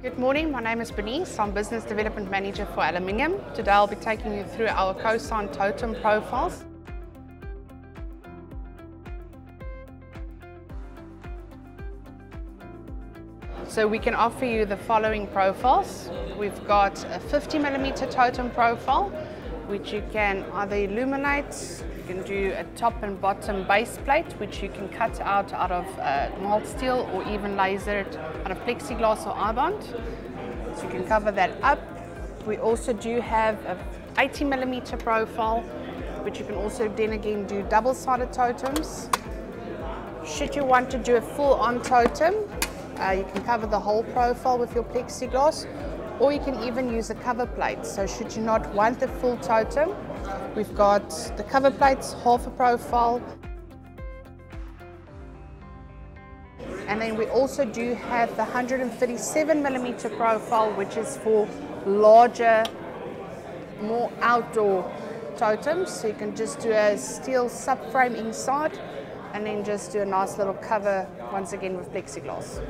Good morning, my name is Bernice. I'm Business Development Manager for Aluminium. Today I'll be taking you through our CoSign totem profiles. So we can offer you the following profiles. We've got a 50 millimeter totem profile, which you can either illuminate, you can do a top and bottom base plate, which you can cut out out of uh, mild steel or even laser it out of plexiglass or iBond. So you can cover that up. We also do have a 80 millimeter profile, which you can also then again do double-sided totems. Should you want to do a full-on totem, uh, you can cover the whole profile with your plexiglass or you can even use a cover plate. So should you not want the full totem, we've got the cover plates, half a profile. And then we also do have the 137 millimeter profile, which is for larger, more outdoor totems. So you can just do a steel subframe inside and then just do a nice little cover once again with plexiglass.